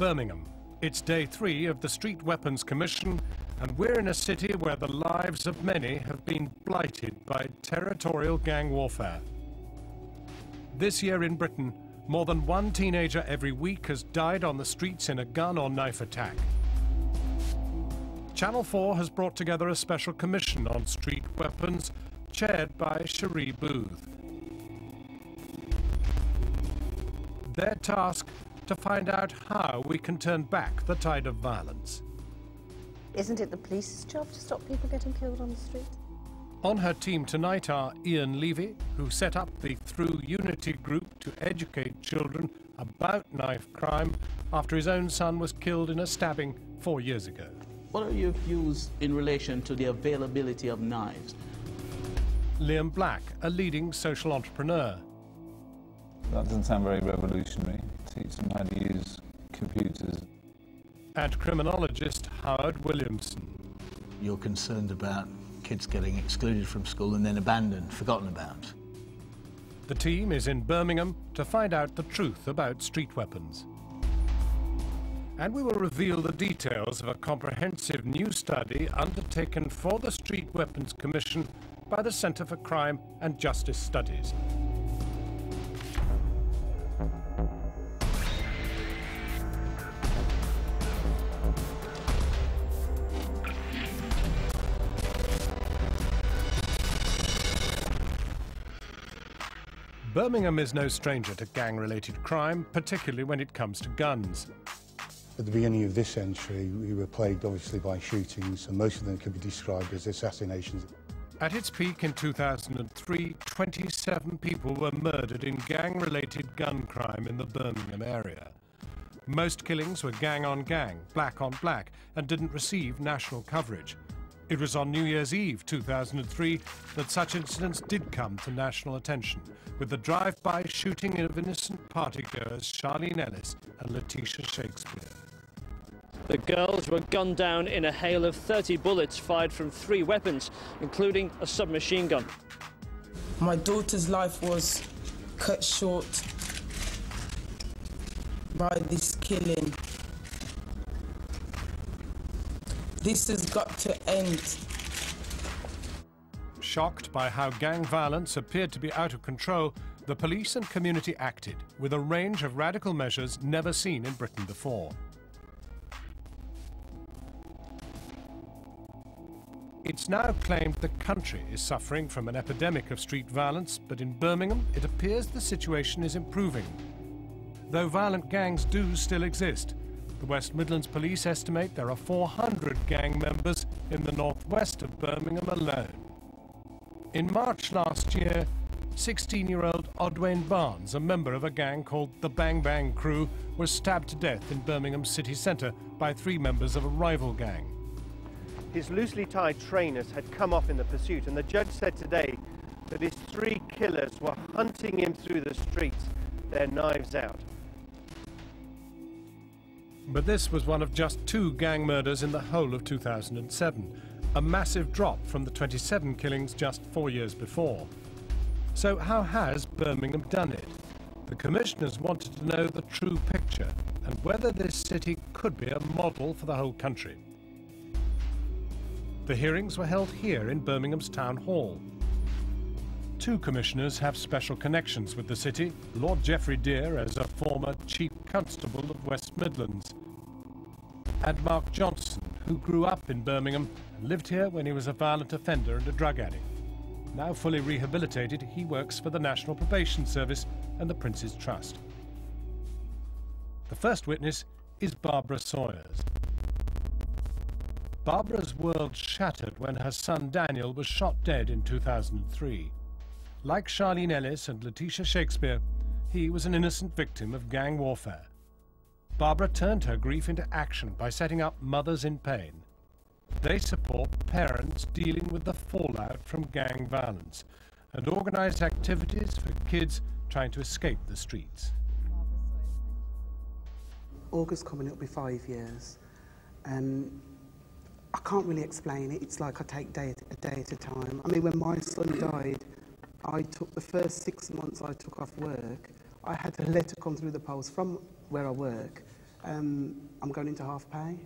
Birmingham. It's day three of the Street Weapons Commission, and we're in a city where the lives of many have been blighted by territorial gang warfare. This year in Britain, more than one teenager every week has died on the streets in a gun or knife attack. Channel 4 has brought together a special commission on street weapons, chaired by Cherie Booth. Their task to find out how we can turn back the tide of violence. Isn't it the police's job to stop people getting killed on the street? On her team tonight are Ian Levy, who set up the Through Unity group to educate children about knife crime after his own son was killed in a stabbing four years ago. What are your views in relation to the availability of knives? Liam Black, a leading social entrepreneur. That doesn't sound very revolutionary. Teach them how to use computers. And criminologist Howard Williamson. You're concerned about kids getting excluded from school and then abandoned, forgotten about. The team is in Birmingham to find out the truth about street weapons. And we will reveal the details of a comprehensive new study undertaken for the Street Weapons Commission by the Centre for Crime and Justice Studies. Birmingham is no stranger to gang-related crime, particularly when it comes to guns. At the beginning of this century, we were plagued obviously by shootings, and most of them could be described as assassinations. At its peak in 2003, 27 people were murdered in gang-related gun crime in the Birmingham area. Most killings were gang on gang, black on black, and didn't receive national coverage. It was on New Year's Eve 2003 that such incidents did come to national attention, with the drive-by shooting of innocent partygoers Charlene Ellis and Letisha Shakespeare. The girls were gunned down in a hail of 30 bullets fired from three weapons, including a submachine gun. My daughter's life was cut short by this killing. This has got to end. Shocked by how gang violence appeared to be out of control, the police and community acted with a range of radical measures never seen in Britain before. It's now claimed the country is suffering from an epidemic of street violence, but in Birmingham it appears the situation is improving. Though violent gangs do still exist, the West Midlands Police estimate there are 400 gang members in the northwest of Birmingham alone. In March last year, 16-year-old Odwayne Barnes, a member of a gang called the Bang Bang Crew, was stabbed to death in Birmingham city centre by three members of a rival gang. His loosely tied trainers had come off in the pursuit, and the judge said today that his three killers were hunting him through the streets, their knives out. But this was one of just two gang murders in the whole of 2007, a massive drop from the 27 killings just four years before. So how has Birmingham done it? The commissioners wanted to know the true picture and whether this city could be a model for the whole country. The hearings were held here in Birmingham's Town Hall. Two commissioners have special connections with the city, Lord Geoffrey Dear as a former Chief Constable of West Midlands, and Mark Johnson, who grew up in Birmingham and lived here when he was a violent offender and a drug addict. Now fully rehabilitated, he works for the National Probation Service and the Prince's Trust. The first witness is Barbara Sawyers. Barbara's world shattered when her son Daniel was shot dead in 2003. Like Charlene Ellis and Letisha Shakespeare, he was an innocent victim of gang warfare. Barbara turned her grief into action by setting up Mothers in Pain. They support parents dealing with the fallout from gang violence and organise activities for kids trying to escape the streets. August coming, it'll be five years. Um, I can't really explain it. It's like I take day a day at a time. I mean, when my son died, I took the first six months I took off work. I had a letter come through the post from where I work, um, I'm going into half pay.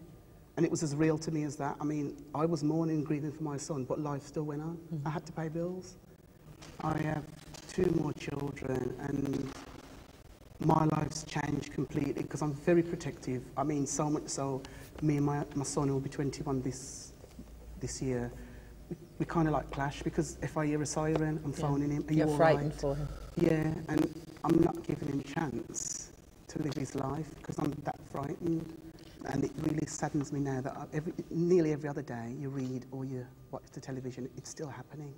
And it was as real to me as that. I mean, I was mourning and grieving for my son, but life still went on. I had to pay bills. I have two more children, and my life's changed completely because I'm very protective. I mean, so much so, me and my, my son, will be 21 this, this year, we, kind of like clash because if I hear a siren, I'm phoning him. Are You're you frightened right? for him. Yeah, and I'm not giving him a chance to live his life because I'm that frightened. And it really saddens me now that every, nearly every other day you read or you watch the television, it's still happening.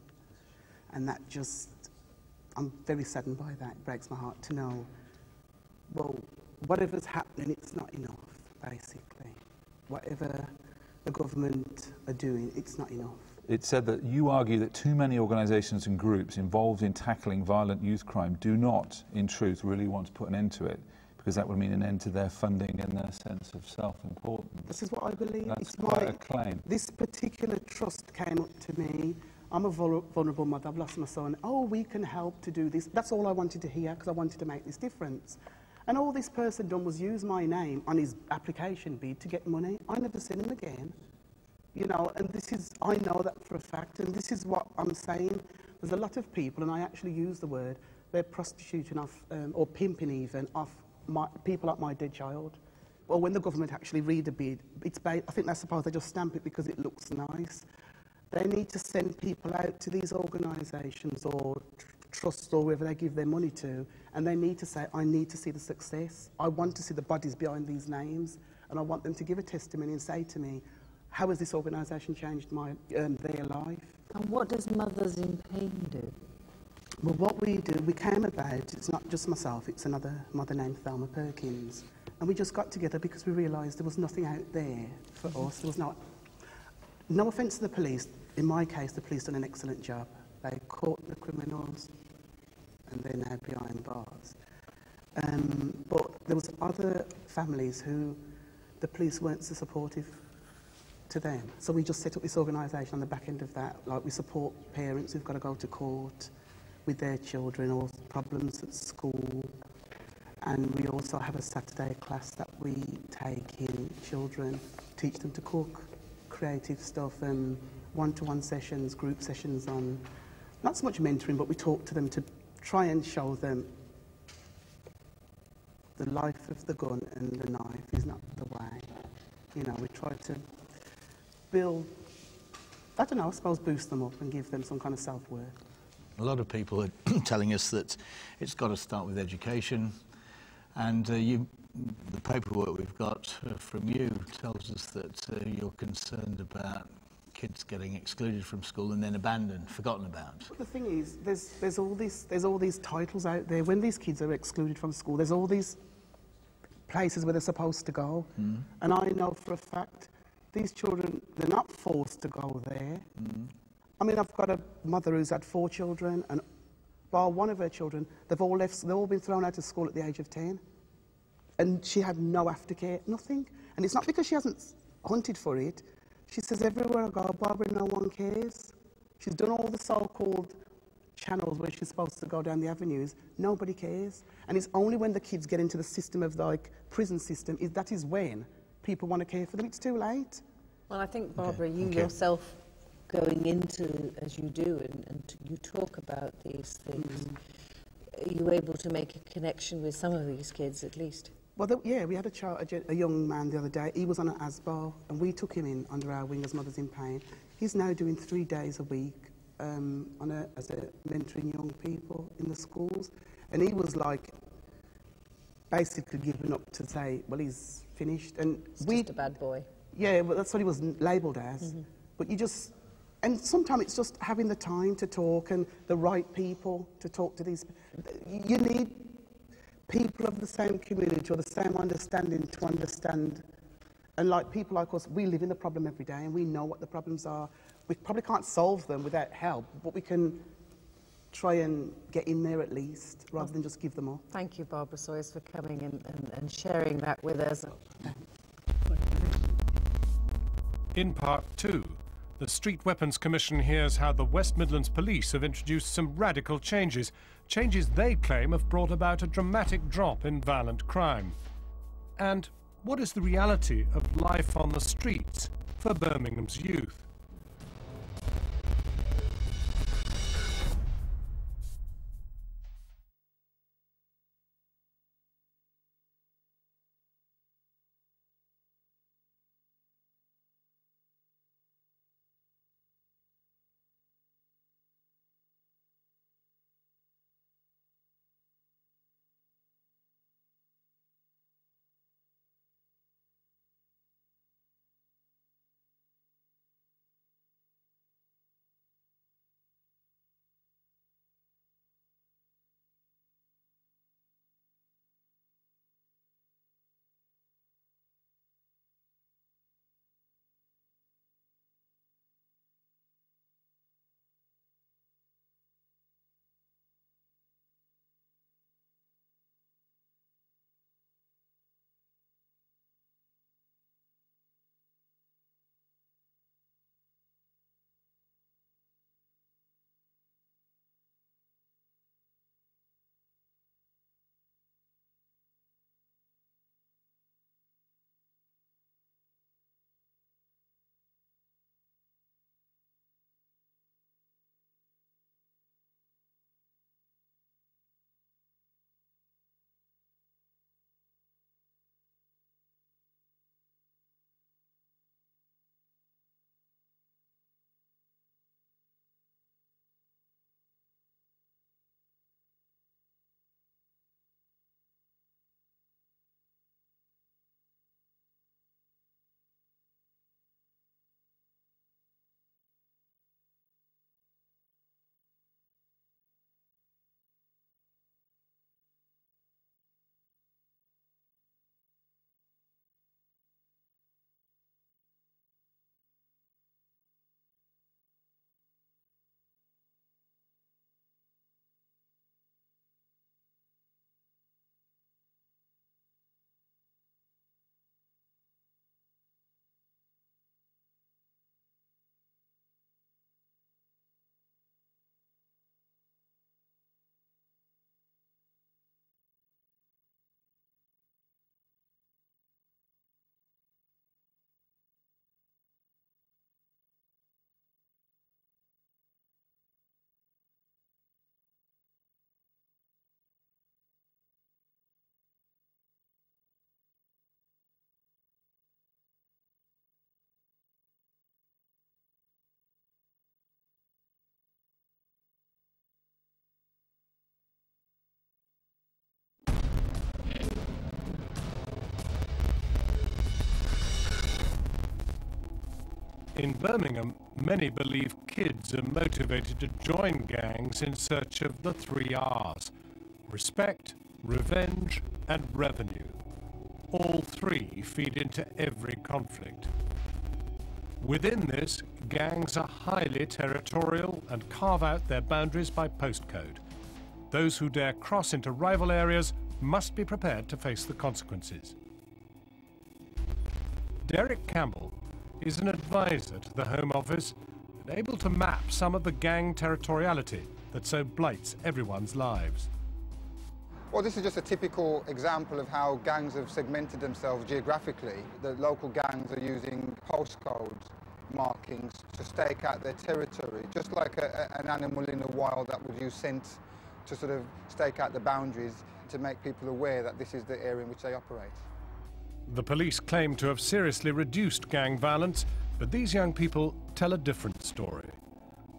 And that just, I'm very saddened by that. It breaks my heart to know, well, whatever's happening, it's not enough, basically. Whatever the government are doing, it's not enough. It said that you argue that too many organisations and groups involved in tackling violent youth crime do not, in truth, really want to put an end to it, because that would mean an end to their funding and their sense of self-importance. This is what I believe. That's it's quite my, a claim. This particular trust came up to me. I'm a vulnerable mother. I've lost my son. Oh, we can help to do this. That's all I wanted to hear because I wanted to make this difference. And all this person done was use my name on his application bid to get money. I never seen him again. You know, and this is, I know that for a fact, and this is what I'm saying. There's a lot of people, and I actually use the word, they're prostituting off, um, or pimping even, off my, people like my dead child. Well, when the government actually read a bid, it's ba- I think they're supposed to just stamp it because it looks nice. They need to send people out to these organisations or tr- trusts or wherever they give their money to, and they need to say, I need to see the success. I want to see the bodies behind these names, and I want them to give a testimony and say to me, how has this organisation changed my, um, their life? And what does Mothers in Pain do? Well, what we do, we came about, it's not just myself, it's another mother named Thelma Perkins. And we just got together because we realised there was nothing out there for us. There was no, no offence to the police. In my case, the police done an excellent job. They caught the criminals and they're now behind bars. Um, but there was other families who the police weren't so supportive to them. So we just set up this organisation on the back end of that. Like we support parents who've got to go to court with their children or problems at school. And we also have a Saturday class that we take in children, teach them to cook, creative stuff, and one-to-one sessions, group sessions on, not so much mentoring, but we talk to them to try and show them the life of the gun and the knife is not the way. You know, we try to build, I don't know, I suppose boost them up and give them some kind of self-worth. A lot of people are telling us that it's got to start with education, and uh, you, the paperwork we've got uh, from you tells us that uh, you're concerned about kids getting excluded from school and then abandoned, forgotten about. But the thing is, there's, there's, all these, there's all these titles out there. When these kids are excluded from school, there's all these places where they're supposed to go. Mm. And I know for a fact these children, they're not forced to go there. Mm. I mean, I've got a mother who's had four children, and while one of her children, they've all left, they've all been thrown out of school at the age of 10. And she had no aftercare, nothing. And it's not because she hasn't hunted for it. She says, everywhere I go, Barbara, no one cares. She's done all the so-called channels where she's supposed to go down the avenues. Nobody cares. And it's only when the kids get into the system of the like, prison system, is, that is when people want to care for them. It's too late. Well, I think, Barbara, you okay. yourself going into, as you do, and, and you talk about these things, are you able to make a connection with some of these kids at least? Well, the, yeah, we had a, child, a, a young man the other day. He was on an ASBO, and we took him in under our wing as Mothers in Pain. He's now doing three days a week um, on a, as a mentoring young people in the schools. And he was like basically giving up to say, well, he's finished. And He's we, just a bad boy. yeah, well, that's what he was labelled as. Mm-hmm. But you just, and sometimes it's just having the time to talk and the right people to talk to these. You need people of the same community or the same understanding to understand. And like people like us, we live in the problem every day and we know what the problems are. We probably can't solve them without help, but we can try and get in there at least rather than just give them up. Thank you, Barbara Sawyers, for coming and, and, and sharing that with us. In part two, the Street Weapons Commission hears how the West Midlands Police have introduced some radical changes, changes they claim have brought about a dramatic drop in violent crime. And what is the reality of life on the streets for Birmingham's youth? In Birmingham, many believe kids are motivated to join gangs in search of the three R's respect, revenge, and revenue. All three feed into every conflict. Within this, gangs are highly territorial and carve out their boundaries by postcode. Those who dare cross into rival areas must be prepared to face the consequences. Derek Campbell is an advisor to the Home Office and able to map some of the gang territoriality that so blights everyone's lives. Well, this is just a typical example of how gangs have segmented themselves geographically. The local gangs are using postcode markings to stake out their territory, just like a, an animal in the wild that would use scent to sort of stake out the boundaries to make people aware that this is the area in which they operate. The police claim to have seriously reduced gang violence, but these young people tell a different story.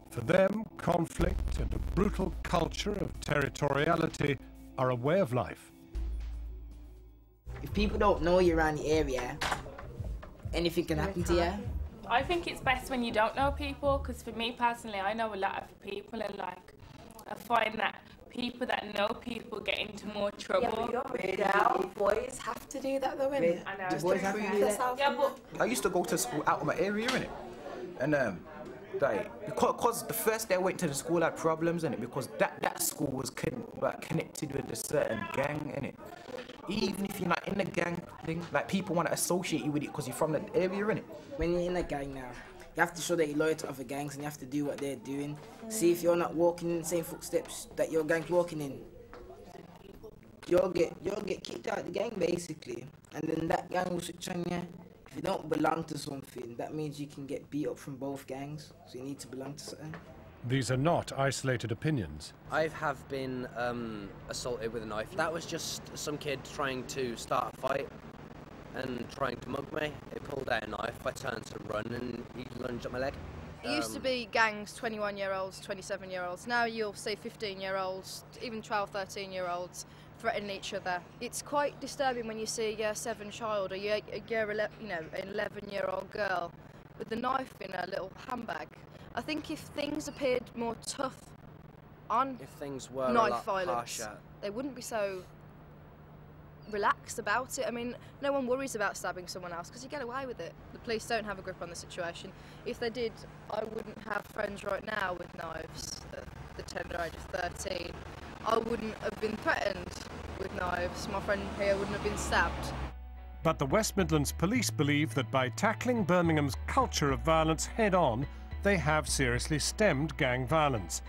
For them, conflict and a brutal culture of territoriality are a way of life. If people don't know you're around the area, anything can happen to you. I think it's best when you don't know people, because for me personally, I know a lot of people, and like, I find that people that know people get into more trouble. Yeah, but you don't really. Boys have to do that though, innit? I know. Just boys have to do that. Yeah, but I used to go to school out of my area, innit? And um, like because, because the first day I went to the school I had problems in it because that, that school was con- like, connected with a certain gang in it. Even if you're not in the gang thing, like people want to associate you with it because you're from the area in it. When you're in a gang now, you have to show that you're loyal to other gangs and you have to do what they're doing. See if you're not walking in the same footsteps that your gang's walking in. you'll get you'll get kicked out of the gang basically, and then that gang will switch on you. If you don't belong to something, that means you can get beat up from both gangs. So you need to belong to something. These are not isolated opinions. I have been um, assaulted with a knife. That was just some kid trying to start a fight and trying to mug me. He pulled out a knife. I turned to run and he lunged at my leg. It used to Um, be gangs, 21 year olds, 27 year olds. Now you'll see 15 year olds, even 12, 13 year olds threatening each other. It's quite disturbing when you see a year 7 child or year, a year, ele- you know, an 11 year old girl with a knife in her little handbag. I think if things appeared more tough on If things were a knife violence, harsher, they wouldn't be so relaxed about it. I mean, no one worries about stabbing someone else because you get away with it. The police don't have a grip on the situation. If they did, I wouldn't have friends right now with knives the tender age of 13. I wouldn't have been threatened with knives. My friend here wouldn't have been stabbed. But the West Midlands police believe that by tackling Birmingham's culture of violence head on, they have seriously stemmed gang violence.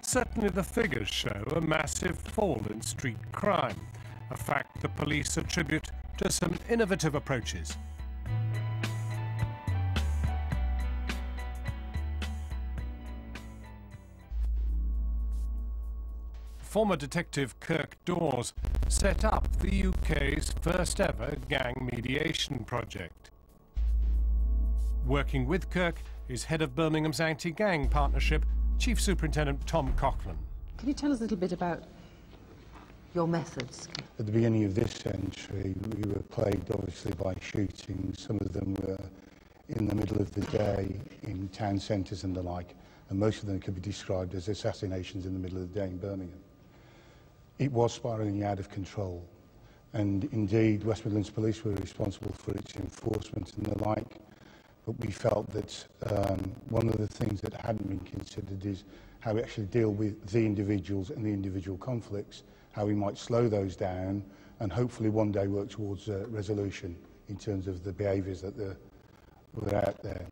Certainly, the figures show a massive fall in street crime, a fact the police attribute to some innovative approaches. Former detective Kirk Dawes set up the UK's first ever gang mediation project. Working with Kirk is head of Birmingham's anti-gang partnership, Chief Superintendent Tom Coughlin. Can you tell us a little bit about your methods? At the beginning of this century, we were plagued obviously by shootings. Some of them were in the middle of the day in town centres and the like, and most of them could be described as assassinations in the middle of the day in Birmingham. It was spiralling out of control, and indeed West Midlands Police were responsible for its enforcement and the like. But we felt that um, one of the things that hadn't been considered is how we actually deal with the individuals and the individual conflicts, how we might slow those down and hopefully one day work towards uh, resolution in terms of the behaviours that were out there.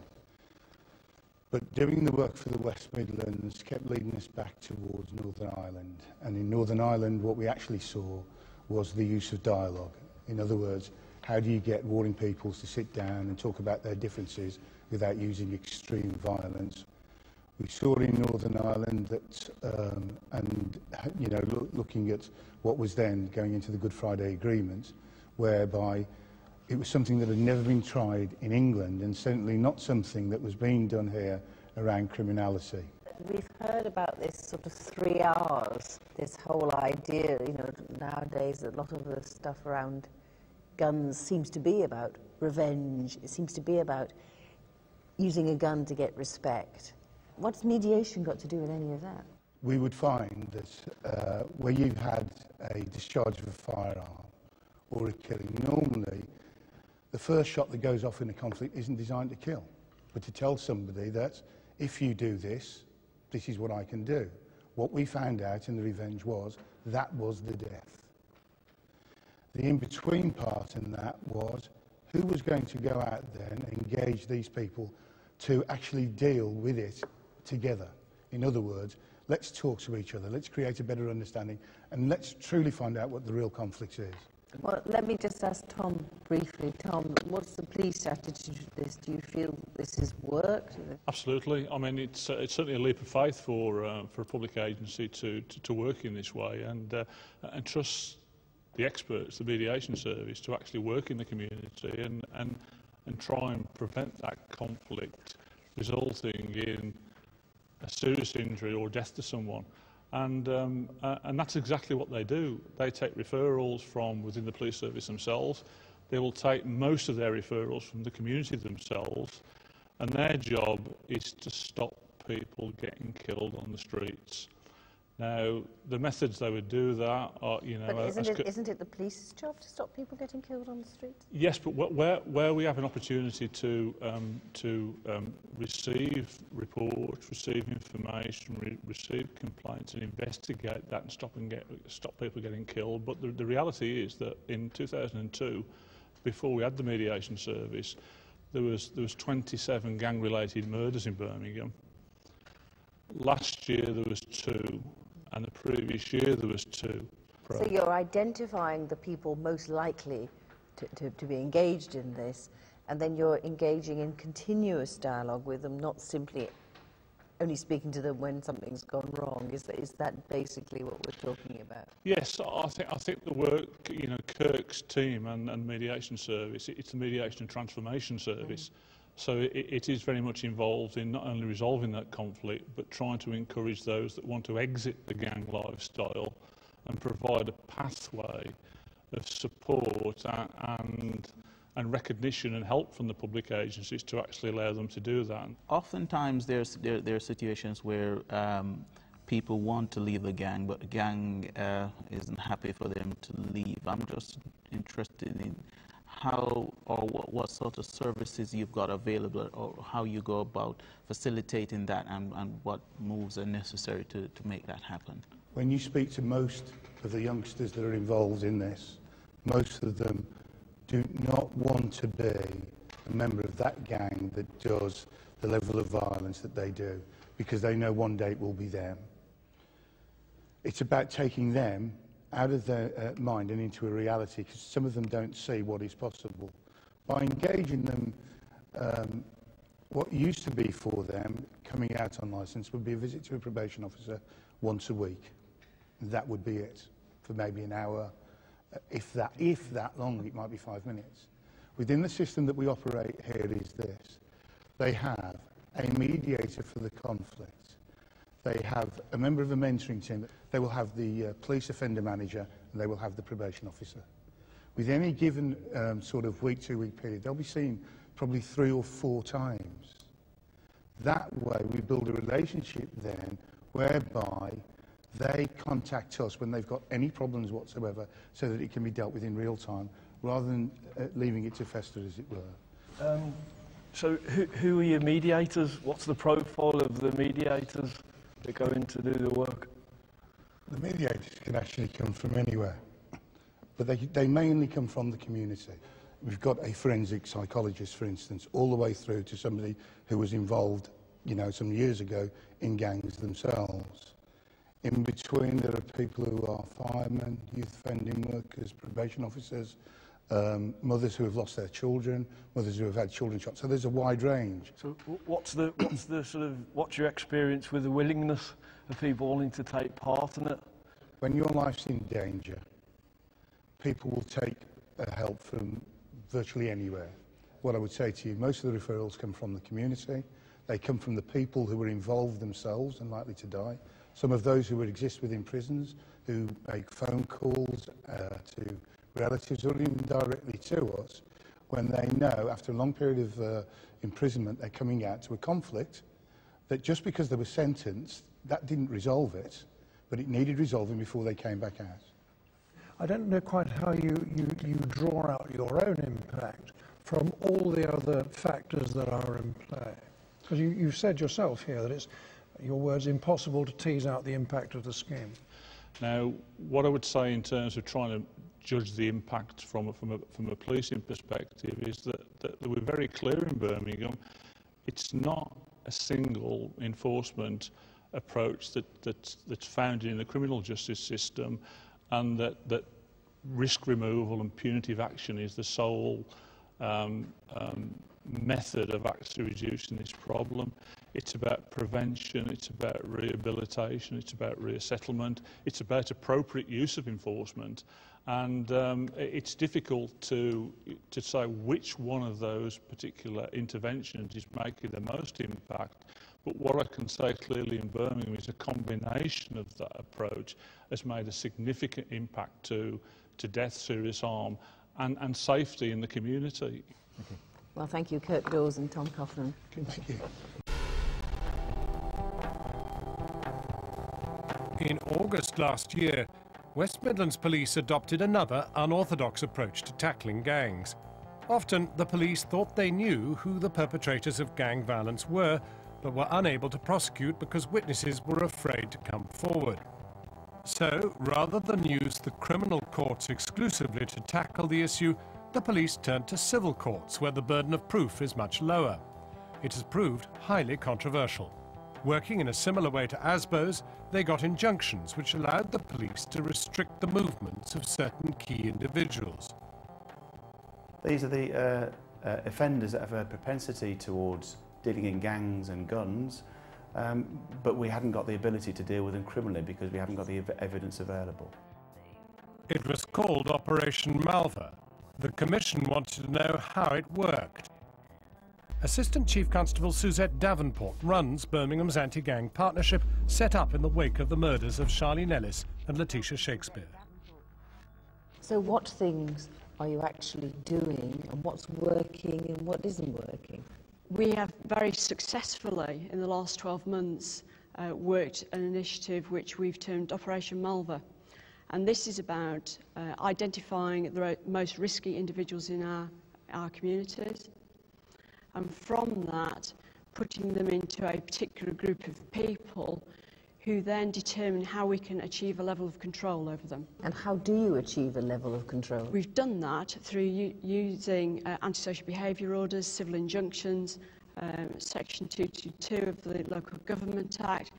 But doing the work for the West Midlands kept leading us back towards Northern Ireland. And in Northern Ireland, what we actually saw was the use of dialogue. In other words, how do you get warring peoples to sit down and talk about their differences without using extreme violence? We saw in Northern Ireland that, um, and you know, loo- looking at what was then going into the Good Friday Agreement, whereby it was something that had never been tried in England and certainly not something that was being done here around criminality. We've heard about this sort of three R's, this whole idea, you know, nowadays a lot of the stuff around guns seems to be about revenge, it seems to be about using a gun to get respect. What's mediation got to do with any of that? We would find that uh, where you've had a discharge of a firearm or a killing, normally the first shot that goes off in a conflict isn't designed to kill, but to tell somebody that if you do this, this is what I can do. What we found out in the revenge was that was the death. The in-between part in that was who was going to go out there and engage these people to actually deal with it together. In other words, let's talk to each other, let's create a better understanding, and let's truly find out what the real conflict is. Well, let me just ask Tom briefly. Tom, what's the police attitude to this? Do you feel this has worked? Absolutely. I mean, it's, uh, it's certainly a leap of faith for, uh, for a public agency to, to, to work in this way and, uh, and trust the experts, the mediation service, to actually work in the community and, and, and try and prevent that conflict resulting in a serious injury or death to someone. And, um, uh, and that's exactly what they do. They take referrals from within the police service themselves. They will take most of their referrals from the community themselves. And their job is to stop people getting killed on the streets. Now, the methods they would do that are, you know... But isn't, it, isn't it the police's job to stop people getting killed on the streets? Yes, but wh- where, where we have an opportunity to, um, to um, receive reports, receive information, re- receive complaints and investigate that and stop, and get, stop people getting killed. But the, the reality is that in 2002, before we had the mediation service, there was, there was 27 gang-related murders in Birmingham. Last year there was two, and the previous year there was two. So you're identifying the people most likely to, to, to be engaged in this, and then you're engaging in continuous dialogue with them, not simply only speaking to them when something's gone wrong. Is that, is that basically what we're talking about? Yes, I think I think the work, you know, Kirk's team and, and mediation service, it's the mediation and transformation service. Mm. So it, it is very much involved in not only resolving that conflict, but trying to encourage those that want to exit the gang lifestyle and provide a pathway of support and, and recognition and help from the public agencies to actually allow them to do that. Oftentimes, there's, there, there are situations where um, people want to leave the gang, but the gang uh, isn't happy for them to leave. I'm just interested in how or what, what, sort of services you've got available or how you go about facilitating that and, and what moves are necessary to, to make that happen. When you speak to most of the youngsters that are involved in this, most of them do not want to be a member of that gang that does the level of violence that they do because they know one day it will be them. It's about taking them out of their uh, mind and into a reality because some of them don't see what is possible. By engaging them, um, what used to be for them coming out on license would be a visit to a probation officer once a week. That would be it for maybe an hour, if that, if that long, it might be five minutes. Within the system that we operate here is this. They have a mediator for the conflict. They have a member of a mentoring team. They will have the uh, police offender manager and they will have the probation officer. With any given um, sort of week, two-week period, they'll be seen probably three or four times. That way, we build a relationship then whereby they contact us when they've got any problems whatsoever so that it can be dealt with in real time rather than uh, leaving it to fester, as it were. Um, so who, who are your mediators? What's the profile of the mediators that go in to do the work? The mediators can actually come from anywhere, but they, they mainly come from the community. We've got a forensic psychologist, for instance, all the way through to somebody who was involved, you know, some years ago in gangs themselves. In between, there are people who are firemen, youth offending workers, probation officers, um, mothers who have lost their children, mothers who have had children shot. So there's a wide range. So what's the, what's the sort of, what's your experience with the willingness of people wanting to take part in it? When your life's in danger, people will take uh, help from virtually anywhere. What I would say to you, most of the referrals come from the community. They come from the people who are involved themselves and likely to die. Some of those who would exist within prisons, who make phone calls uh, to relatives or even directly to us, when they know after a long period of uh, imprisonment they're coming out to a conflict, that just because they were sentenced, that didn't resolve it, but it needed resolving before they came back out. I don't know quite how you, you, you draw out your own impact from all the other factors that are in play. Because you, you said yourself here that it's your words, impossible to tease out the impact of the scheme. Now, what I would say in terms of trying to judge the impact from from a, from a policing perspective is that, that we're very clear in Birmingham. It's not a single enforcement approach that, that, that's founded in the criminal justice system and that, that risk removal and punitive action is the sole um, um, method of actually reducing this problem. It's about prevention, it's about rehabilitation, it's about resettlement, it's about appropriate use of enforcement. And um, it's difficult to, to say which one of those particular interventions is making the most impact. But what I can say clearly in Birmingham is a combination of that approach has made a significant impact to, to death, serious harm, and, and safety in the community. Okay. Well, thank you, Kirk Dawes and Tom Coughlin. Thank you. In August last year, West Midlands Police adopted another unorthodox approach to tackling gangs. Often, the police thought they knew who the perpetrators of gang violence were, but were unable to prosecute because witnesses were afraid to come forward. So, rather than use the criminal courts exclusively to tackle the issue, the police turned to civil courts where the burden of proof is much lower. It has proved highly controversial. Working in a similar way to ASBO's, they got injunctions which allowed the police to restrict the movements of certain key individuals. These are the uh, uh, offenders that have a propensity towards dealing in gangs and guns, um, but we hadn't got the ability to deal with them criminally because we haven't got the ev evidence available. It was called Operation Malva. The Commission wanted to know how it worked. Assistant Chief Constable Suzette Davenport runs Birmingham's anti-gang partnership set up in the wake of the murders of Charlene Ellis and Letisha Shakespeare. So what things are you actually doing and what's working and what isn't working? We have very successfully, in the last 12 months, uh, worked an initiative which we've termed Operation Malva. And this is about uh, identifying the most risky individuals in our, our communities, and from that, putting them into a particular group of people who then determine how we can achieve a level of control over them. And how do you achieve a level of control? We've done that through using uh, antisocial behaviour orders, civil injunctions, um, Section 222 of the Local Government Act,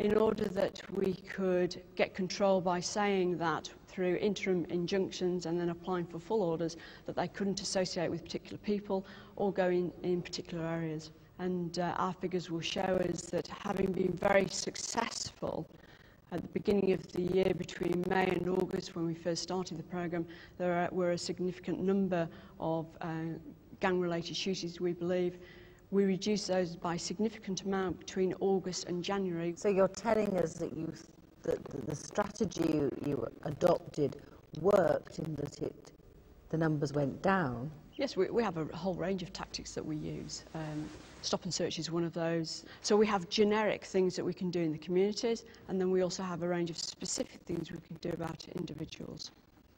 in order that we could get control by saying that through interim injunctions and then applying for full orders that they couldn't associate with particular people or go in, in particular areas. And uh, our figures will show us that having been very successful at the beginning of the year between May and August when we first started the programme, there were a significant number of uh, gang-related shootings, we believe, we reduced those by a significant amount between August and January. So you're telling us that you that the strategy you, you adopted worked in that it the numbers went down? Yes, we, we have a whole range of tactics that we use. Um, stop and search is one of those. So we have generic things that we can do in the communities, and then we also have a range of specific things we can do about individuals.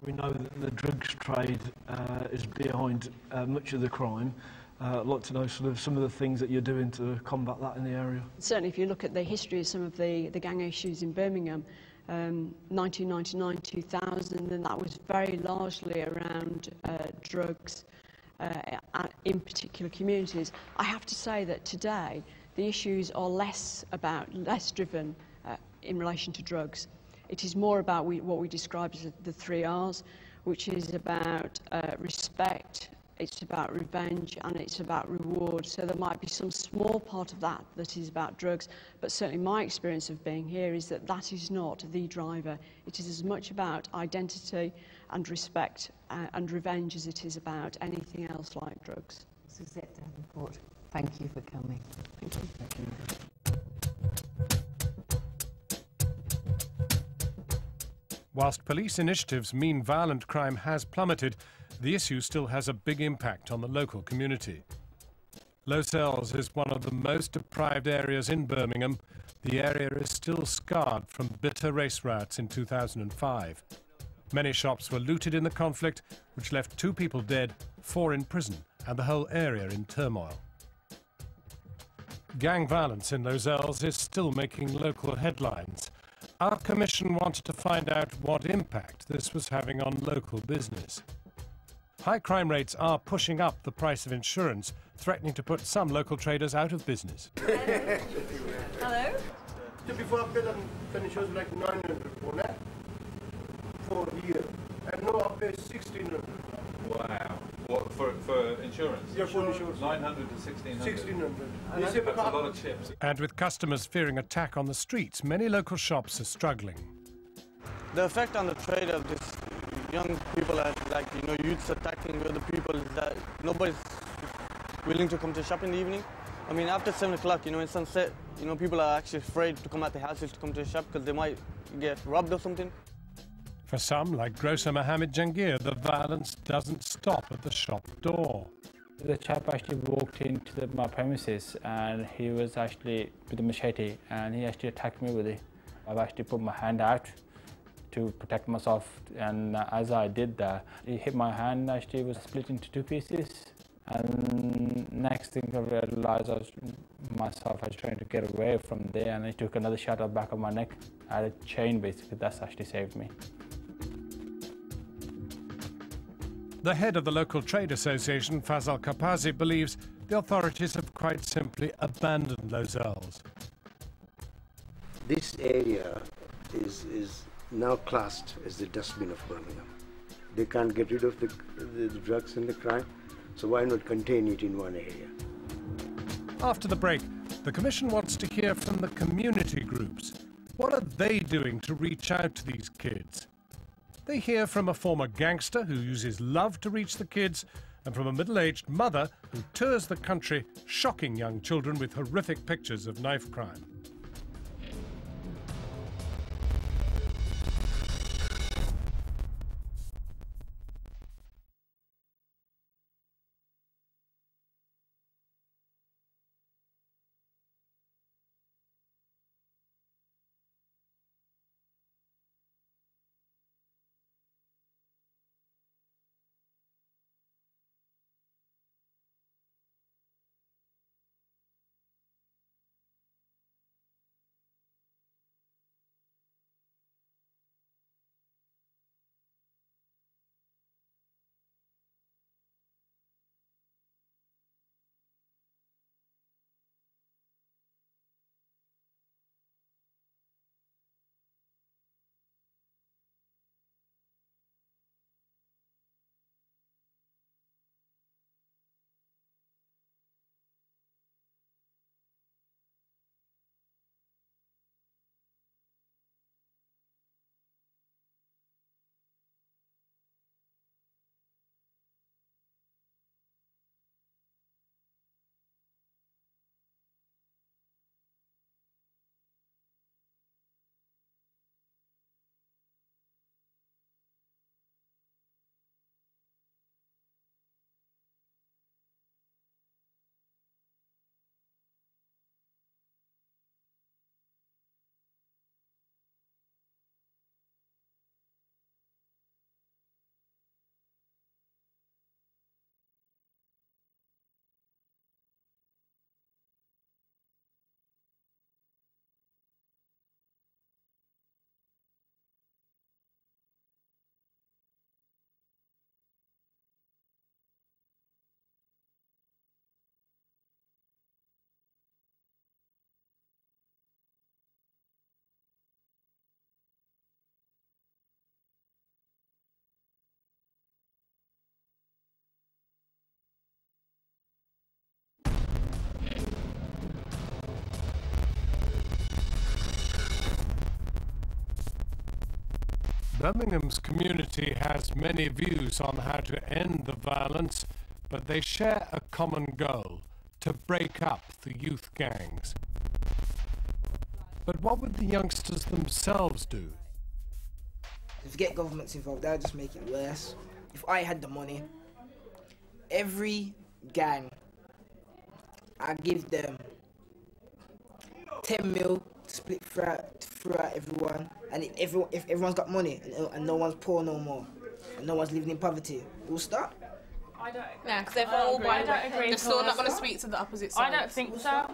We know that the drugs trade uh, is behind uh, much of the crime. Uh, like to know sort of some of the things that you're doing to combat that in the area. Certainly, if you look at the history of some of the, the gang issues in Birmingham, um, 1999-2000, then that was very largely around uh, drugs uh, in particular communities. I have to say that today the issues are less about, less driven uh, in relation to drugs. It is more about we, what we describe as the three R's, which is about uh, respect, it's about revenge and it's about reward. So there might be some small part of that that is about drugs, but certainly my experience of being here is that that is not the driver. It is as much about identity and respect uh, and revenge as it is about anything else like drugs. Suzette Davenport, thank you for coming. Thank you. Thank you. Whilst police initiatives mean violent crime has plummeted, the issue still has a big impact on the local community. Lozells is one of the most deprived areas in Birmingham. The area is still scarred from bitter race riots in 2005. Many shops were looted in the conflict, which left two people dead, four in prison, and the whole area in turmoil. Gang violence in Lozells is still making local headlines. Our commission wanted to find out what impact this was having on local business. High crime rates are pushing up the price of insurance, threatening to put some local traders out of business. Hello? Just before I paid on insurance like 900 for that, for a year. And now I pay 1600 Wow. What, for, for insurance? Yeah, for insurance. 900 to 1600? 1600. That's, that's a lot of chips. And with customers fearing attack on the streets, many local shops are struggling. The effect on the trade of this young people are like, you know, youths attacking other people is that nobody's willing to come to shop in the evening. I mean, after 7 o'clock, you know, in sunset, you know, people are actually afraid to come out the houses to come to the shop because they might get robbed or something. For some, like grocer Mohammed Jangir, the violence doesn't stop at the shop door. The chap actually walked into the, my premises and he was actually with a machete and he actually attacked me with it. I've actually put my hand out to protect myself. And uh, as I did that, it hit my hand, actually it was split into two pieces. And next thing I realized I was myself, I was trying to get away from there and I took another shot at the back of my neck. I had a chain basically, that's actually saved me. The head of the local trade association, Fazal Kapazi, believes the authorities have quite simply abandoned Lozells. this area is, is now classed as the dustbin of Birmingham. They can't get rid of the, the, the drugs and the crime, so why not contain it in one area? After the break, the Commission wants to hear from the community groups. What are they doing to reach out to these kids? They hear from a former gangster who uses love to reach the kids, and from a middle aged mother who tours the country shocking young children with horrific pictures of knife crime. Birmingham's community has many views on how to end the violence, but they share a common goal to break up the youth gangs. But what would the youngsters themselves do? If you get governments involved, that'll just make it worse. If I had the money, every gang, I give them 10 mil split throughout, throughout everyone. And if, everyone, if everyone's got money and, uh, and no one's poor no more, and no one's living in poverty, we'll stop. I don't. Yeah, because they're all agree. I don't agree They're still not going to speak to the opposite side. I don't think so.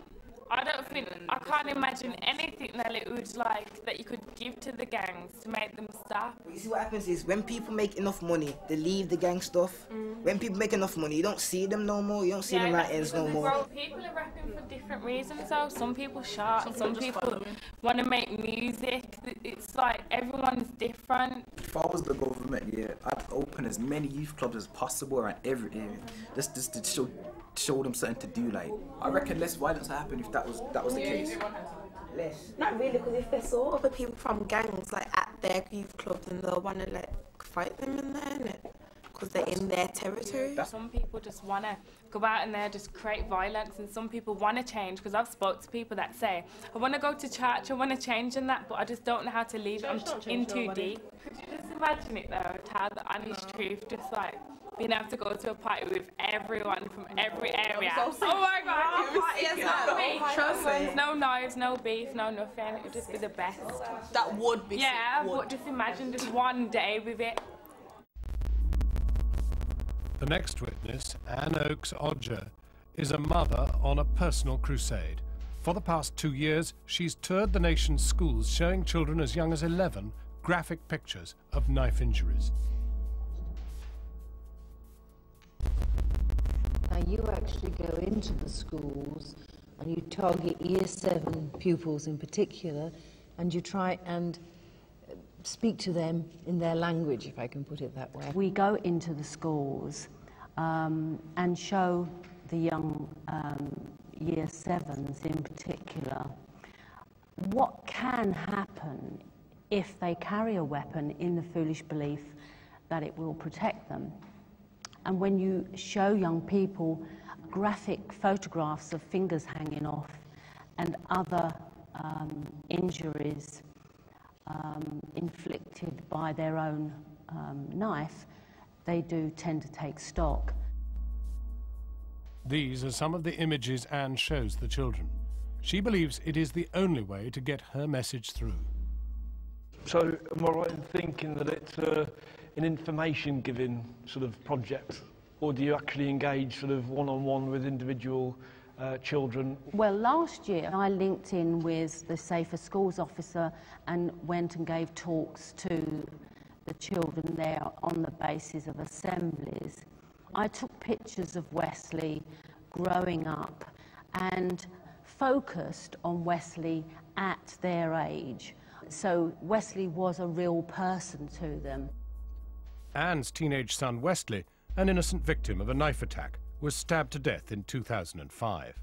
I don't think I can't imagine anything that it would like that you could give to the gangs to make them stop. You see what happens is when people make enough money, they leave the gang stuff. Mm. When people make enough money, you don't see them no more. You don't see them right ends no because, more. Bro, people are rapping for different reasons though. Some people shot, Some some, people people want to make music. It's like everyone's different. If I was the government, yeah, I'd open as many youth clubs as possible around every area, just just to show show them something to do. Like I reckon less violence would happen if that was that was the case. Less. Not really, because if they saw other people from gangs like at their youth clubs, then they'll want to like fight them in there. Because they're in their territory. Some people just want to go out in there, just create violence, and some people want to change. Because I've spoke to people that say, I want to go to church, I want to change and that, but I just don't know how to leave. I'm t- in change too nobody. deep. Could you just imagine it though, to have the honest truth, just like being able to go to a party with everyone from every oh area. so oh my god, Oh, it was party as well. No Trust me. No knives, no beef, no nothing. It would just be the best. That would be Yeah, sick, would. but just imagine just one day with it. The next witness, Anne Oakes Odger, is a mother on a personal crusade. For the past two years, she's toured the nation's schools showing children as young as 11 graphic pictures of knife injuries. Now you actually go into the schools and you target year seven pupils in particular and you try and speak to them in their language, if I can put it that way. We go into the schools um, and show the young um, year sevens in particular what can happen if they carry a weapon in the foolish belief that it will protect them. And when you show young people graphic photographs of fingers hanging off and other um, injuries um, inflicted by their own um, knife, they do tend to take stock. These are some of the images Anne shows the children. She believes it is the only way to get her message through. So am I right in thinking that it's uh, an information giving sort of project or do you actually engage sort of one-on-one -on -one with individual uh, children? Well, last year I linked in with the Safer Schools officer and went and gave talks to the children there on the basis of assemblies. I took pictures of Wesley growing up and focused on Wesley at their age. So Wesley was a real person to them. Anne's teenage son Wesley, an innocent victim of a knife attack, was stabbed to death in 2005.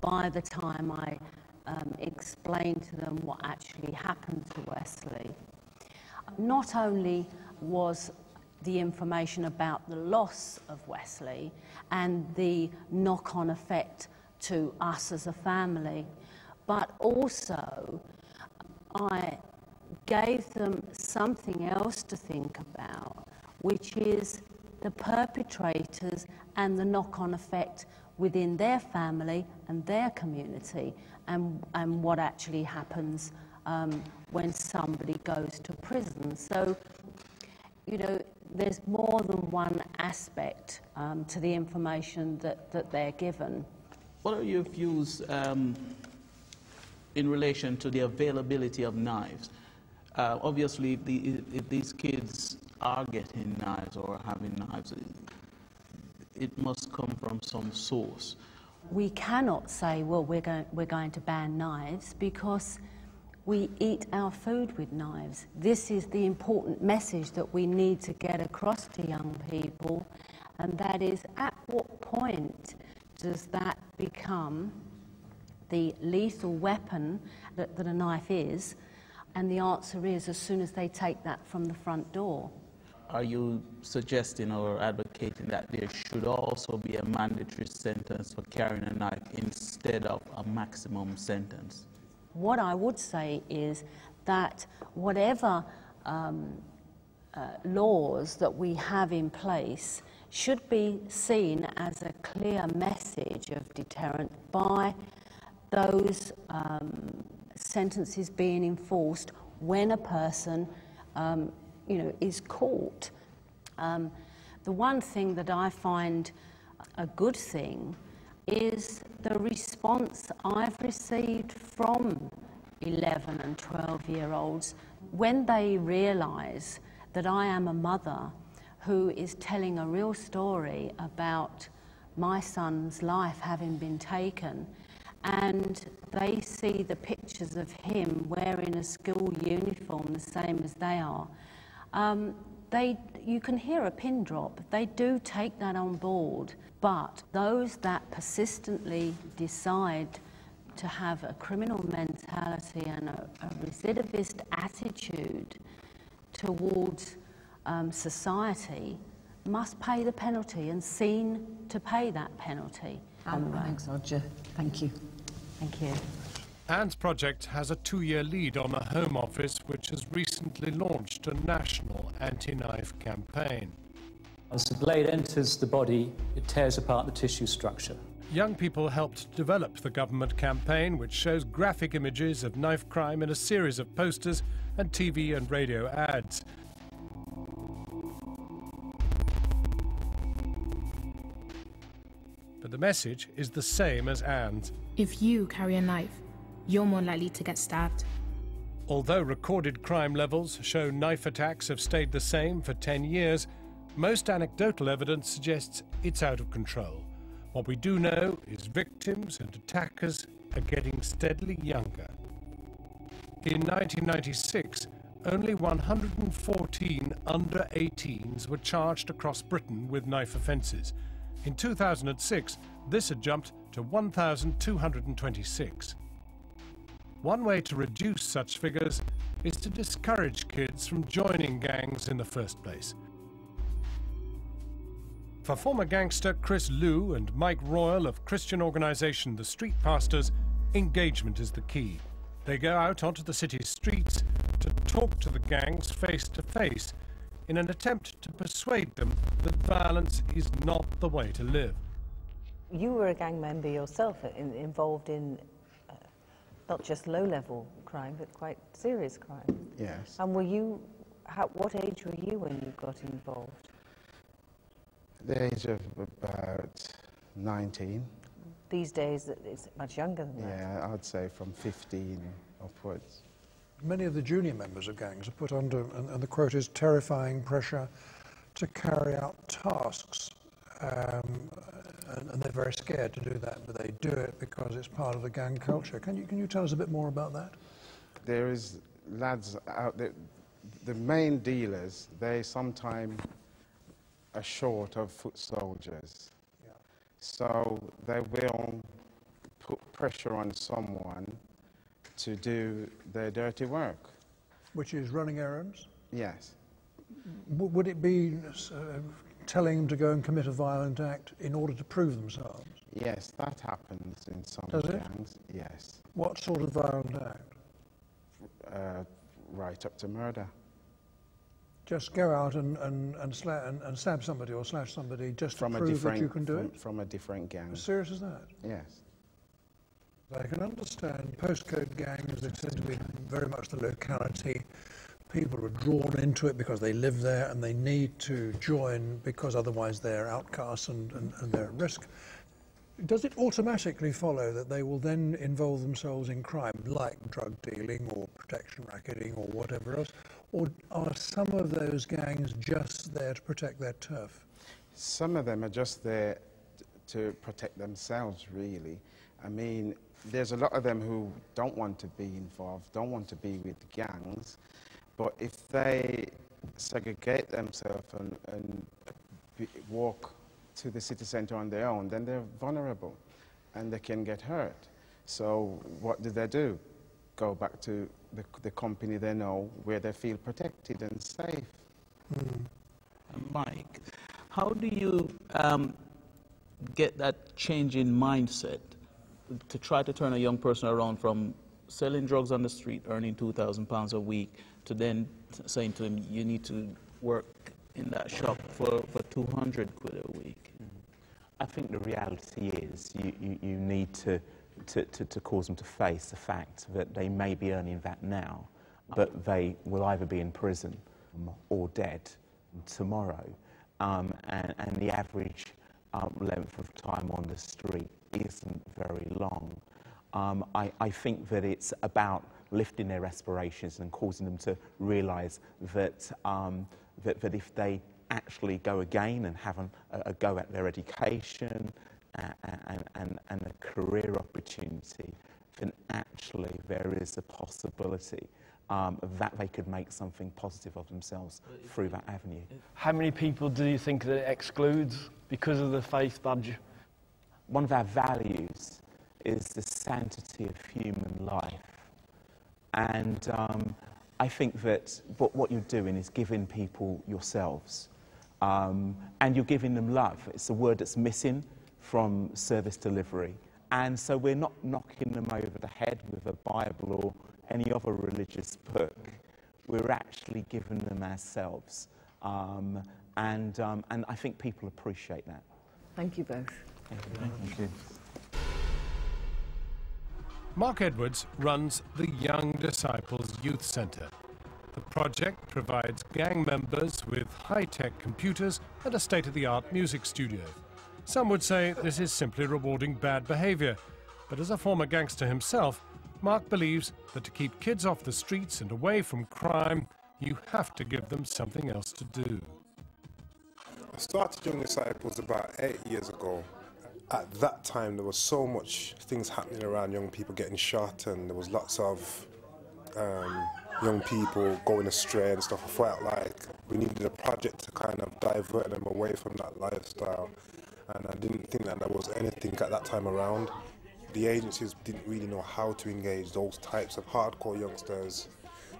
By the time I um, explained to them what actually happened to Wesley, not only was the information about the loss of Wesley and the knock on effect to us as a family, but also I gave them something else to think about, which is the perpetrators and the knock on effect within their family and their community, and, and what actually happens um, when somebody goes to prison. So, you know, there's more than one aspect um, to the information that, that they're given. What are your views um, in relation to the availability of knives? Uh, obviously, if, the, if, these kids are getting knives or having knives, it, must come from some source. We cannot say, well, we're going, we're going to ban knives because we eat our food with knives. This is the important message that we need to get across to young people, and that is at what point does that become the lethal weapon that, that a knife is? And the answer is as soon as they take that from the front door. Are you suggesting or advocating that there should also be a mandatory sentence for carrying a knife instead of a maximum sentence? What I would say is that whatever um, uh, laws that we have in place should be seen as a clear message of deterrent by those um, sentences being enforced when a person um, you know, is caught. Um, the one thing that I find a good thing is the response I've received from 11 and 12 year olds when they realise that I am a mother who is telling a real story about my son's life having been taken and they see the pictures of him wearing a school uniform the same as they are. Um, they, you can hear a pin drop. They do take that on board. But those that persistently decide to have a criminal mentality and a, a recidivist attitude towards um, society must pay the penalty and seen to pay that penalty. Um, thanks, Roger. Thank you. Thank you. Anne's project has a two-year lead on the Home Office, which has recently launched a national anti-knife campaign. As the blade enters the body, it tears apart the tissue structure. Young people helped develop the government campaign, which shows graphic images of knife crime in a series of posters and TV and radio ads. But the message is the same as Anne's. If you carry a knife, you're more likely to get stabbed. Although recorded crime levels show knife attacks have stayed the same for 10 years, most anecdotal evidence suggests it's out of control. What we do know is victims and attackers are getting steadily younger. In 1996, only 114 under 18s were charged across Britain with knife offences. In 2006, this had jumped to 1,226. One way to reduce such figures is to discourage kids from joining gangs in the first place. For former gangster Chris Liu and Mike Royal of Christian organisation The Street Pastors, engagement is the key. They go out onto the city's streets to talk to the gangs face to face in an attempt to persuade them that violence is not the way to live. You were a gang member yourself, in, involved in uh, not just low-level crime, but quite serious crime. Yes. And were you, how, what age were you when you got involved? The age of about 19. These days, it's much younger than that. Yeah, I'd say from 15 upwards. Many of the junior members of gangs are put under, and, and the quote is terrifying pressure to carry out tasks. Um, and, and they're very scared to do that, but they do it because it's part of the gang culture. Can you, can you tell us a bit more about that? There is lads out there, the main dealers, they sometimes are short of foot soldiers. So they will put pressure on someone to do their dirty work. Which is running errands? Yes. W- would it be uh, telling them to go and commit a violent act in order to prove themselves? Yes, that happens in some Does it? gangs. Yes. What sort of violent act? Uh, right up to murder. Just go out and, and, and, sla- and, and stab somebody or slash somebody just From to prove that you can do from, it? from a different gang. As serious as that? Yes. I can understand postcode gangs, they tend to be very much the locality. People are drawn into it because they live there and they need to join because otherwise they're outcasts and, and, and they're at risk. Does it automatically follow that they will then involve themselves in crime, like drug dealing or protection racketing or whatever else? Or are some of those gangs just there to protect their turf? Some of them are just there to protect themselves, really. I mean, there's a lot of them who don't want to be involved, don't want to be with gangs, but if they segregate themselves and, and be, walk to the city centre on their own, then they're vulnerable and they can get hurt. So what do they do? Go back to the, the company they know where they feel protected and safe. Mike, how do you um, get that change in mindset to try to turn a young person around from selling drugs on the street, earning £2,000 a week, to then saying to him, you need to work in that shop for, for 200 quid a week? I think the reality is you, you, you need to, to, to, to cause them to face the fact that they may be earning that now, but they will either be in prison or dead tomorrow. Um, and, and the average um, length of time on the street isn't very long. Um, I, I think that it's about lifting their aspirations and causing them to realise that, um, that, that if they actually go again and have a, a go at their education and, and, and, and a career opportunity, then actually there is a possibility um, that they could make something positive of themselves through that avenue. How many people do you think that it excludes because of the faith badge? One of our values is the sanctity of human life. And um, I think that what, what you're doing is giving people yourselves. Um, and you're giving them love. It's a word that's missing from service delivery. And so we're not knocking them over the head with a Bible or any other religious book. We're actually giving them ourselves. Um, and, um, and I think people appreciate that. Thank you both. Thank you. Mark Edwards runs the Young Disciples Youth Centre. The project provides gang members with high tech computers and a state of the art music studio. Some would say this is simply rewarding bad behaviour, but as a former gangster himself, Mark believes that to keep kids off the streets and away from crime, you have to give them something else to do. I started Young Disciples about eight years ago. At that time, there was so much things happening around young people getting shot, and there was lots of um, young people going astray and stuff. I felt like we needed a project to kind of divert them away from that lifestyle. And I didn't think that there was anything at that time around. The agencies didn't really know how to engage those types of hardcore youngsters.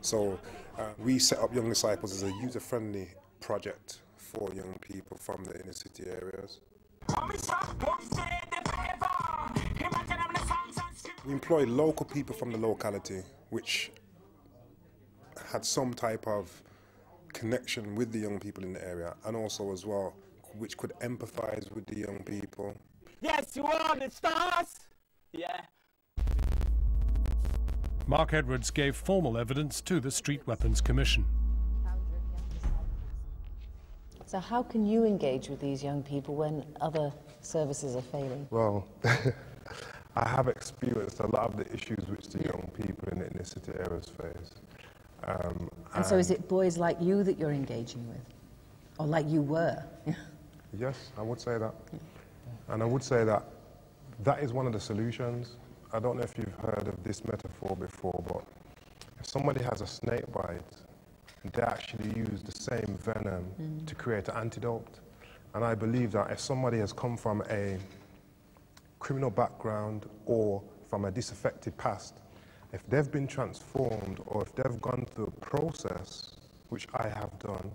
So uh, we set up Young Disciples as a user-friendly project for young people from the inner city areas. We employed local people from the locality, which had some type of connection with the young people in the area, and also as well, which could empathize with the young people. Yes, you are the stars. Yeah. Mark Edwards gave formal evidence to the Street Weapons Commission. So how can you engage with these young people when other services are failing? Well, I have experienced a lot of the issues which the young people in the inner city areas face. Um, And so is it boys like you that you're engaging with? Or like you were? Yes, I would say that. And I would say that that is one of the solutions. I don't know if you've heard of this metaphor before, but if somebody has a snake bite, they actually use the same venom Mm. to create an antidote. And I believe that if somebody has come from a criminal background or from a disaffected past, if they've been transformed or if they've gone through a process, which I have done,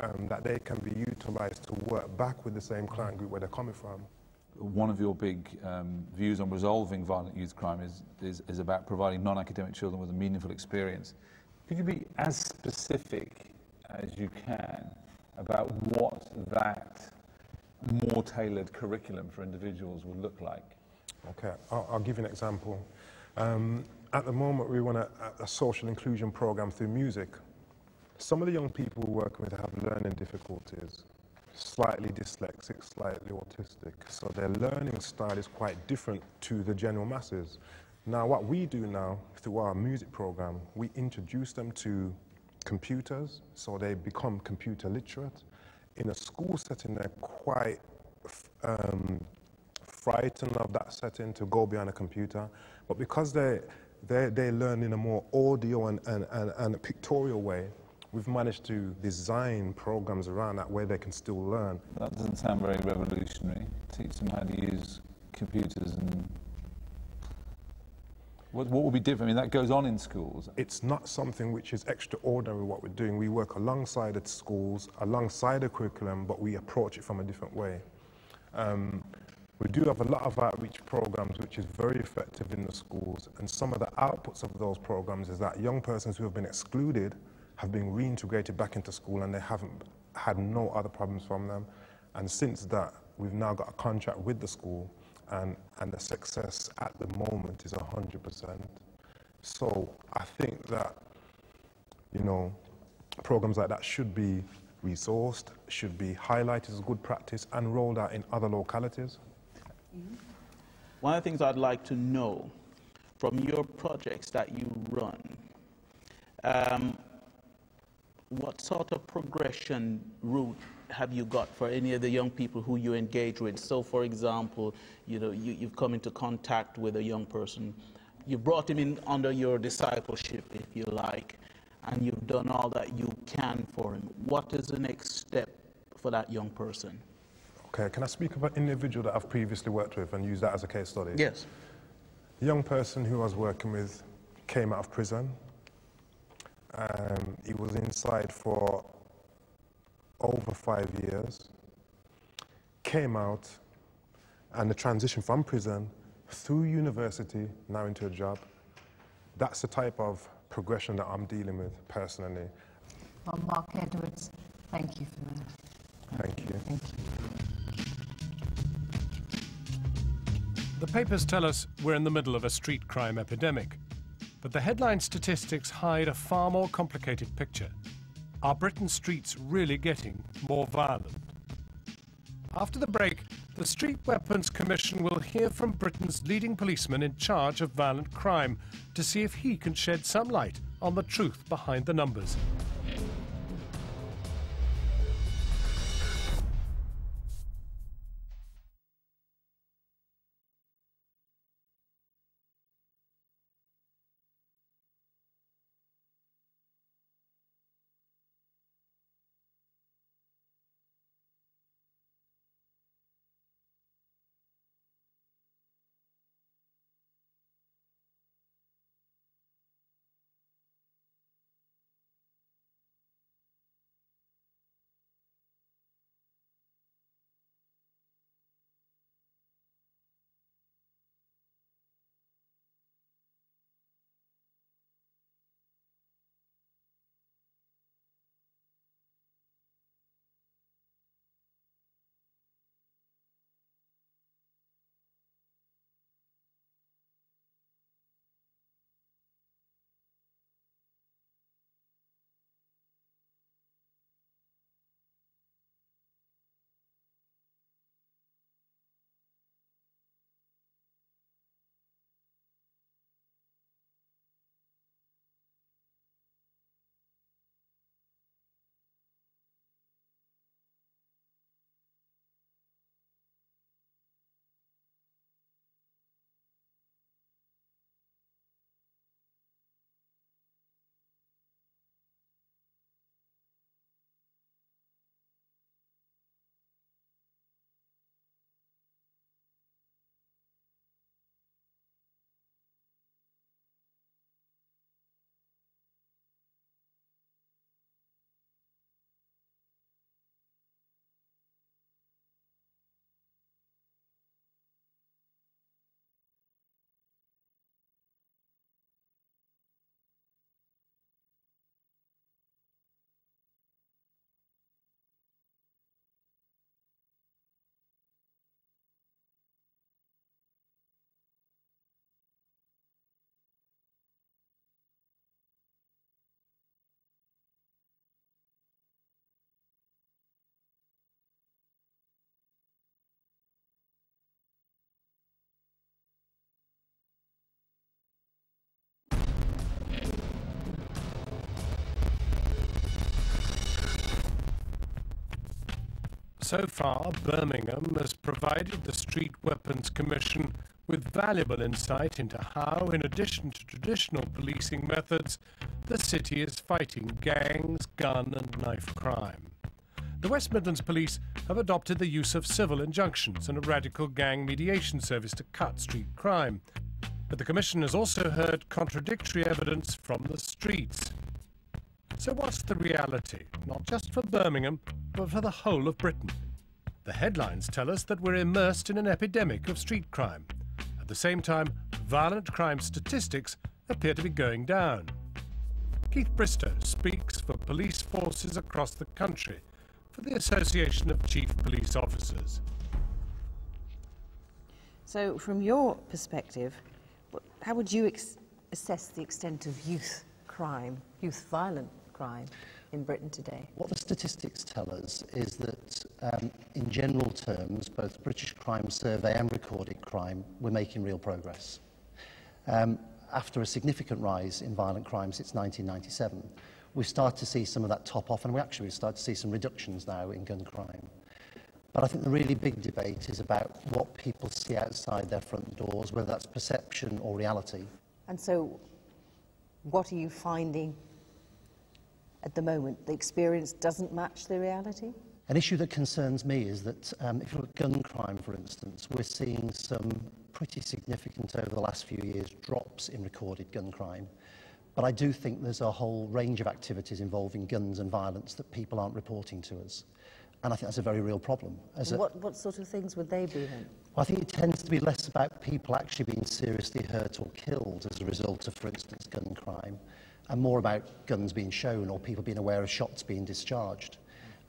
um, that they can be utilized to work back with the same client group where they're coming from. One of your big um, views on resolving violent youth crime is, is, is about providing non-academic children with a meaningful experience. Could you be as specific as you can about what that more tailored curriculum for individuals would look like? Okay, I'll, I'll give you an example. Um, at the moment, we run a, a social inclusion program through music. Some of the young people we're working with have learning difficulties, slightly dyslexic, slightly autistic. So their learning style is quite different to the general masses. Now, what we do now through our music program, we introduce them to computers, so they become computer literate. In a school setting, they're quite um, frightened of that setting to go behind a computer. But because they, they, they learn in a more audio and, and, and, and pictorial way, we've managed to design programs around that where they can still learn. That doesn't sound very revolutionary. Teach them how to use computers and what, what will be different? I mean, that goes on in schools. It's not something which is extraordinary what we're doing. We work alongside the schools, alongside the curriculum, but we approach it from a different way. Um, we do have a lot of outreach programs which is very effective in the schools, and some of the outputs of those programs is that young persons who have been excluded have been reintegrated back into school and they haven't had no other problems from them. And since that, we've now got a contract with the school and, and the success at the moment is 100%. So I think that, you know, programs like that should be resourced, should be highlighted as good practice and rolled out in other localities. One of the things I'd like to know from your projects that you run, um, what sort of progression route have you got for any of the young people who you engage with? So, for example, you know, you, you've come into contact with a young person, you brought him in under your discipleship, if you like, and you've done all that you can for him. What is the next step for that young person? Okay, can I speak about an individual that I've previously worked with and use that as a case study? Yes. A young person who I was working with came out of prison. Um, he was inside for over five years, came out, and the transition from prison through university, now into a job. That's the type of progression that I'm dealing with personally. Well, Mark Edwards, thank you for that. Thank you. Thank you. The papers tell us we're in the middle of a street crime epidemic, but the headline statistics hide a far more complicated picture. Are Britain's streets really getting more violent? After the break, the Street Weapons Commission will hear from Britain's leading policeman in charge of violent crime to see if he can shed some light on the truth behind the numbers. So far, Birmingham has provided the Street Weapons Commission with valuable insight into how, in addition to traditional policing methods, the city is fighting gangs, gun and knife crime. The West Midlands Police have adopted the use of civil injunctions and a radical gang mediation service to cut street crime. But the Commission has also heard contradictory evidence from the streets. So what's the reality, not just for Birmingham, but for the whole of Britain? The headlines tell us that we're immersed in an epidemic of street crime. At the same time, violent crime statistics appear to be going down. Keith Bristow speaks for police forces across the country for the Association of Chief Police Officers. So, from your perspective, how would you assess the extent of youth crime, youth violent crime in Britain today? What the statistics tell us is that, um, in general terms, both British Crime Survey and recorded crime, we're making real progress. Um, after a significant rise in violent crime since 1997, we start to see some of that top off, and we actually start to see some reductions now in gun crime. But I think the really big debate is about what people see outside their front doors, whether that's perception or reality. And so, what are you finding at the moment? The experience doesn't match the reality? An issue that concerns me is that um, if you look at gun crime, for instance, we're seeing some pretty significant over the last few years drops in recorded gun crime. But I do think there's a whole range of activities involving guns and violence that people aren't reporting to us. And I think that's a very real problem. As a, what, what sort of things would they be then? well, I think it tends to be less about people actually being seriously hurt or killed as a result of, for instance, gun crime, and more about guns being shown or people being aware of shots being discharged.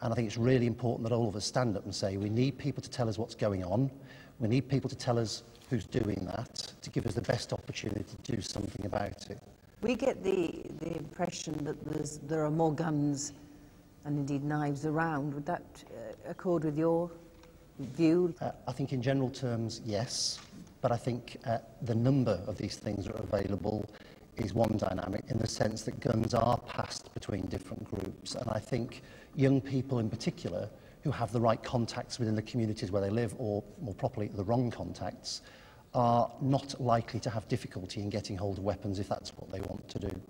And I think it's really important that all of us stand up and say we need people to tell us what's going on. We need people to tell us who's doing that to give us the best opportunity to do something about it. We get the, the impression that there are more guns and indeed knives around. Would that uh, accord with your view? Uh, I think in general terms, yes. But I think uh, the number of these things that are available is one dynamic in the sense that guns are passed between different groups. And I think young people in particular who have the right contacts within the communities where they live, or more properly, the wrong contacts, are not likely to have difficulty in getting hold of weapons if that's what they want to do.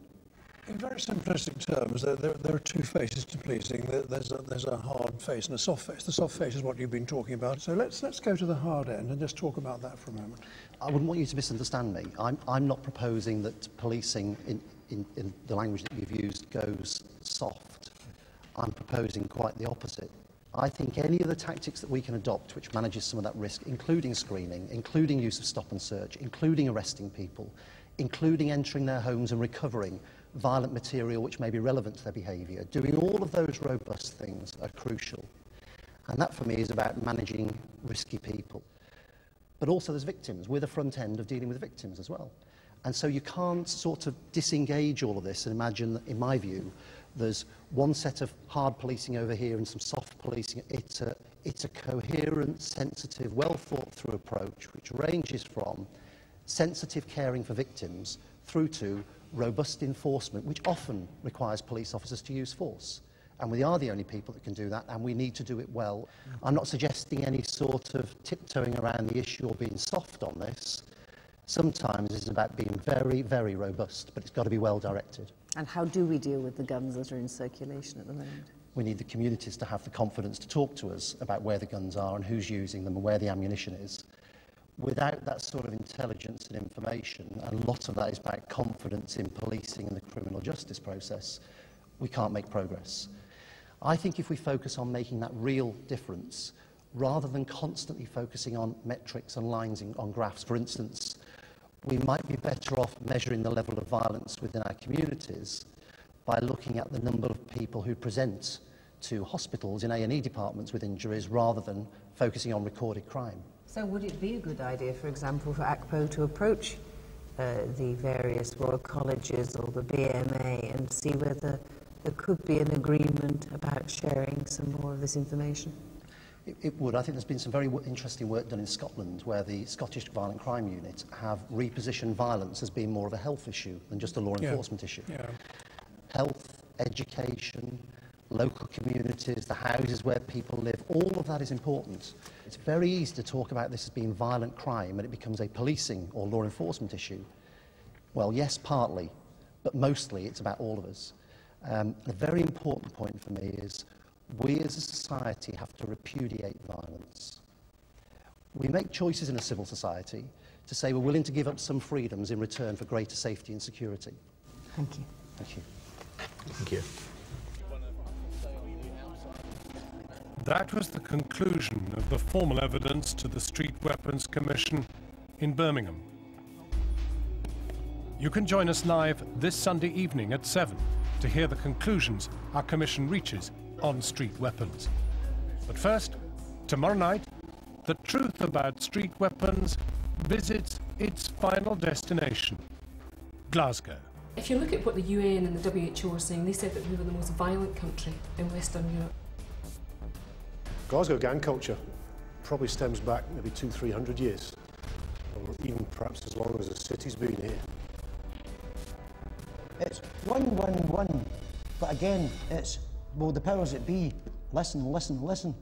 In very simplistic terms, there, there, there are two faces to policing. There, there's, a, there's a hard face and a soft face. The soft face is what you've been talking about. So let's, let's go to the hard end and just talk about that for a moment. I wouldn't want you to misunderstand me. I'm, I'm not proposing that policing, in, in, in the language that you've used, goes soft. I'm proposing quite the opposite. I think any of the tactics that we can adopt which manages some of that risk, including screening, including use of stop and search, including arresting people, including entering their homes and recovering violent material which may be relevant to their behaviour, doing all of those robust things are crucial. And that for me is about managing risky people. But also there's victims. We're the front end of dealing with victims as well. And so you can't sort of disengage all of this and imagine, that, in my view, there's one set of hard policing over here and some soft policing. It's a, it's a coherent, sensitive, well thought through approach which ranges from sensitive caring for victims through to robust enforcement, which often requires police officers to use force. And we are the only people that can do that, and we need to do it well. I'm not suggesting any sort of tiptoeing around the issue or being soft on this. Sometimes it's about being very, very robust, but it's got to be well directed. And how do we deal with the guns that are in circulation at the moment? We need the communities to have the confidence to talk to us about where the guns are and who's using them and where the ammunition is. Without that sort of intelligence and information, a lot of that is about confidence in policing and the criminal justice process, we can't make progress. I think if we focus on making that real difference, rather than constantly focusing on metrics and lines in, on graphs, for instance, we might be better off measuring the level of violence within our communities by looking at the number of people who present to hospitals in A&E departments with injuries rather than focusing on recorded crime. So would it be a good idea, for example, for ACPO to approach uh, the various Royal Colleges or the BMA and see whether there could be an agreement about sharing some more of this information? It, it would. I think there's been some very interesting work done in Scotland where the Scottish Violent Crime Unit have repositioned violence as being more of a health issue than just a law Yeah. enforcement issue. Yeah. Health, education, local communities, the houses where people live, all of that is important. It's very easy to talk about this as being violent crime and it becomes a policing or law enforcement issue. Well, yes, partly, but mostly it's about all of us. Um, a very important point for me is we as a society have to repudiate violence. We make choices in a civil society to say we're willing to give up some freedoms in return for greater safety and security. Thank you. Thank you. Thank you. That was the conclusion of the formal evidence to the Street Weapons Commission in Birmingham. You can join us live this Sunday evening at 7 to hear the conclusions our commission reaches on street weapons. But first, tomorrow night, the truth about street weapons visits its final destination, Glasgow. If you look at what the UN and the WHO are saying, they said that we were the most violent country in Western Europe. Glasgow gang culture probably stems back maybe two, three hundred years, or even perhaps as long as the city's been here. It's one, one, one. But again, it's, will the powers that be listen, listen, listen?